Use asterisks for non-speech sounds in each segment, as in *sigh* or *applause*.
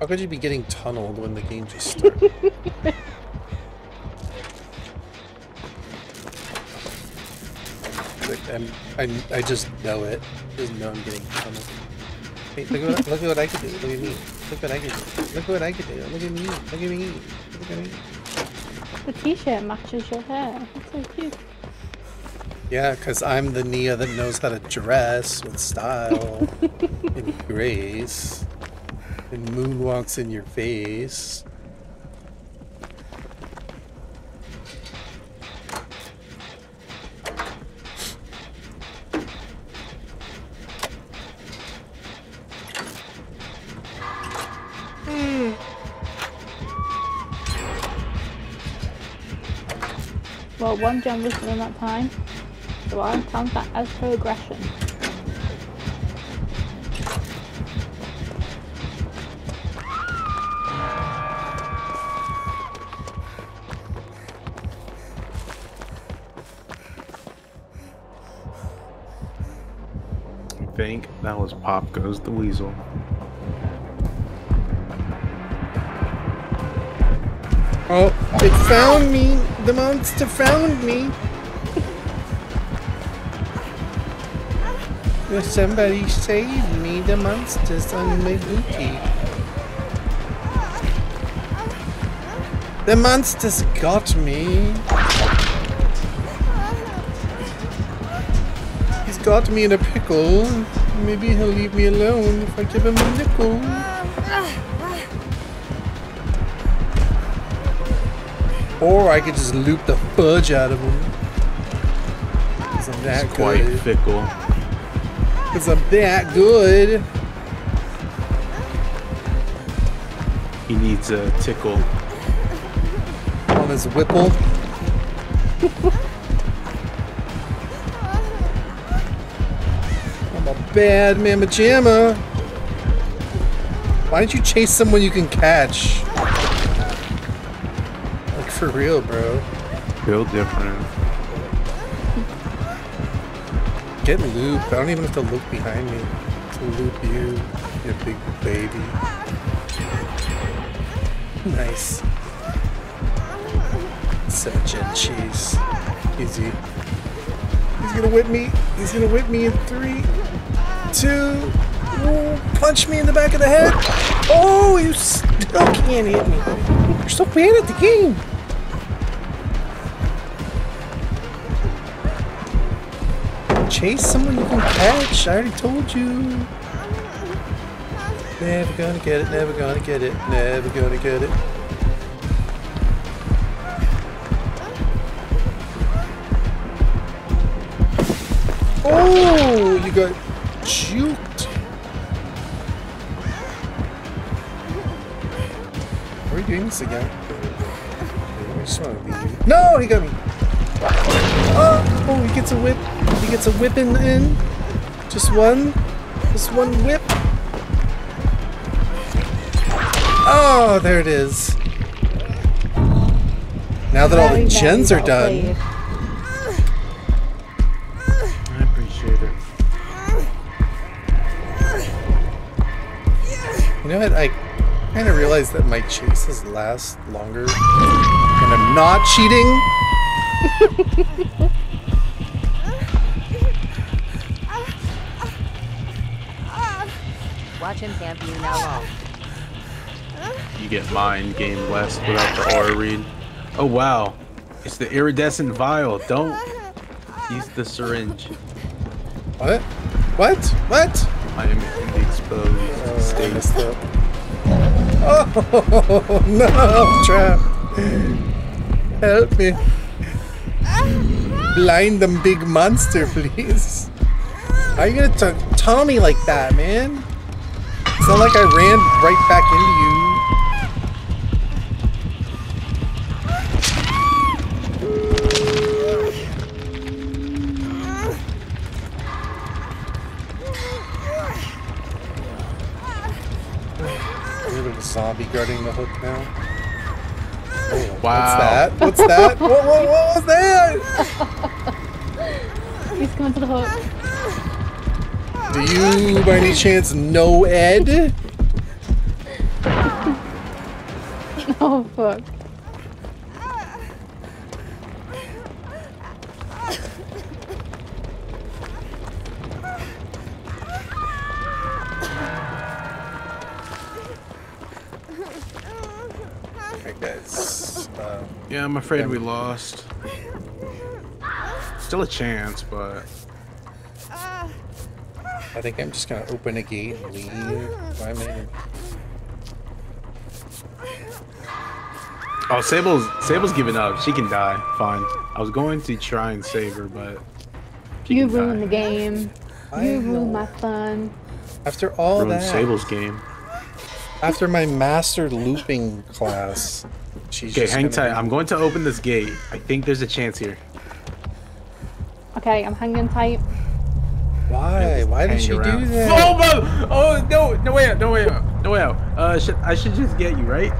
How could you be getting tunneled when the game just started? *laughs* like, I'm, I'm, I just know it. Just know I'm getting tunneled. Hey, look, at what, look at what I can do. Look at me. Look what I can do. Look what I can do. Look at me. Look at me. Look at me. The t-shirt matches your hair. That's so cute. Yeah, because I'm the Nea that knows how to dress with style *laughs* and grace. And moonwalks in your face. Hmm. Well, one gen was in that time, so I count that as progression. Think that was Pop Goes the Weasel. Oh, it found me! The monster found me! Somebody save me? The monster's on my booty. The monster's got me. He's got me in a pickle. Maybe he'll leave me alone if I give him a nickel. Or I could just loop the fudge out of him. Cause I'm that It's quite good. fickle. Cause I'm that good. He needs a tickle. On his whipple. *laughs* bad mamma jamma. Why don't you chase someone you can catch? Like for real, bro. Feel different. Get looped. I don't even have to look behind me to loop you, you big baby. Nice. Such a cheese. Easy. He's gonna whip me. He's gonna whip me in three, Ooh, punch me in the back of the head. Oh, you still can't hit me. You're so bad at the game. Chase someone you can catch. I already told you. Never gonna get it, never gonna get it, never gonna get it. Oh, you got juked. Are we doing this again? I just wanna leave. No, he got me. Oh, oh, he gets a whip. He gets a whipping in, in. Just one. Just one whip. Oh, there it is. Now that all the gens are done. What? I kind of realized that my chases last longer when I'm not cheating. Watch him camp you now. You get mind game west without the aura read. Oh wow. It's the iridescent vial. Don't use the syringe. What? What? What? I am in exposed Oh, Up. Oh *laughs* no! Trap! Help me! Blind them big monster, please. How are you gonna t- tunnel me like that, man? It's not like I ran right back into you. Zombie guarding the hook now. Oh, Wow. What's that? What's that? *laughs* what, what, what was that? He's coming to the hook. Do you, by any chance, know Ed? *laughs* Oh fuck. Yeah, I'm afraid we lost. Still a chance, but I think I'm just gonna open a gate and leave. Why am I? oh, Sable's Sable's giving up. She can die. Fine. I was going to try and save her, but she You ruined die. the game. I You know. ruined my fun. After all Ruined that, Sable's game. after my master looping class, she's Okay, hang tight. be- I'm going to open this gate. I think there's a chance here. Okay, I'm hanging tight. Why? Why did she around. do that? Oh, no! Oh no! No way out! No way out! No way out! Uh, should, I should just get you, right?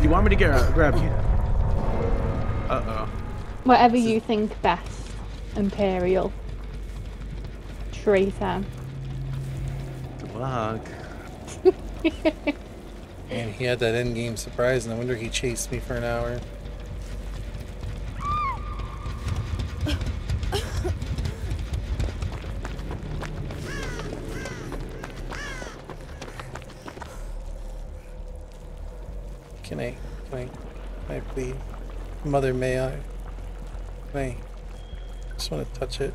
You want me to get uh, grab you? Uh oh. Whatever you think best, Imperial. Traitor. Good luck. *laughs* And he had that end game surprise, and I wonder he chased me for an hour. Can I, can I, can I please? Mother, may I? May. Just want to touch it.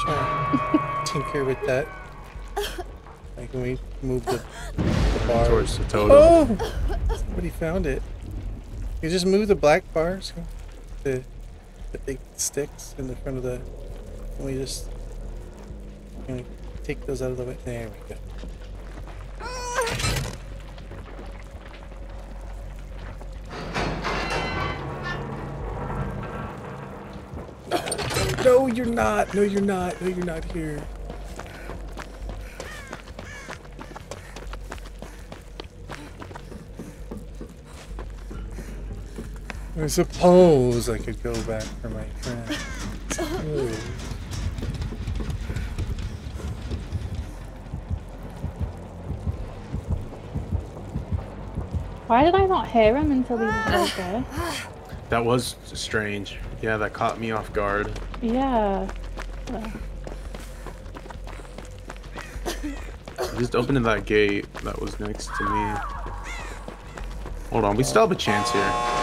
Try to *laughs* tinker with that. Like, can we move the, the *laughs* bar? Towards the totem. Oh! Somebody found it. You just move the black bars, the the big sticks in the front of the. And we just can we take those out of the way. There we go. No, you're not. No, you're not. No, you're not here. I suppose I could go back for my friend. Why did I not hear him until he was right there? That was strange. Yeah, that caught me off guard. Yeah. Just opening that gate that was next to me. Hold on, we still have a chance here.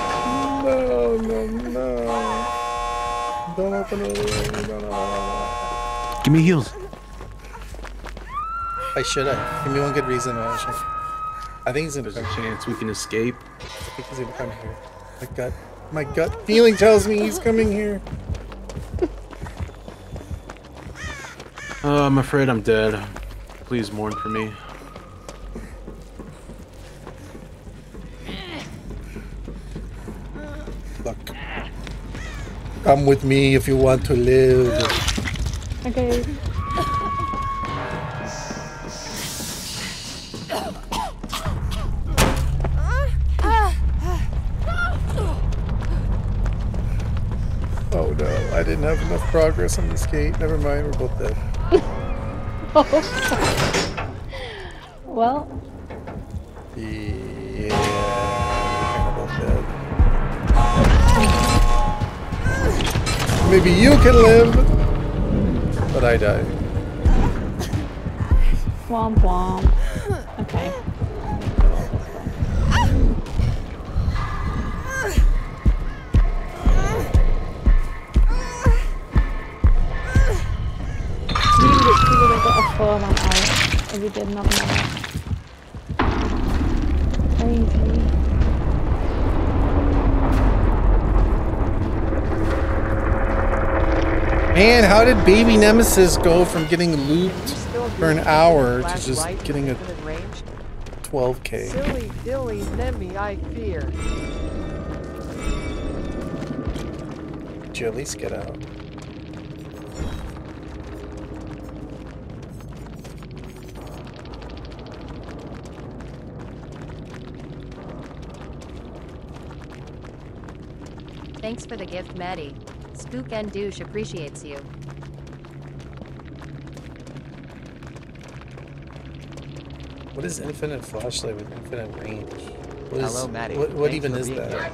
No, no, no. Don't open it. No, no, no. Give me heals. I should have. Give me one good reason why I should. I think he's gonna There's come. a chance we can escape. I think he's gonna come here. My gut, my gut feeling tells me he's coming here. Uh, I'm afraid I'm dead. Please mourn for me. Come with me if you want to live. Okay. Oh no, I didn't have enough progress on this gate. Never mind, we're both dead. *laughs* Well, Yeah, Maybe you can live, but I die. womp womp. Okay. You literally would have got a four man out if you didn't have another. Man, how did Baby Nemesis go from getting looped for an hour to just getting a 12k? Silly dilly Nemi, I fear. Did you at least get out? Thanks for the gift, Maddie. Spook and Douche appreciates you. What is infinite flashlight with infinite range? What is- Hello, Maddie. What, what Thanks even for is being that?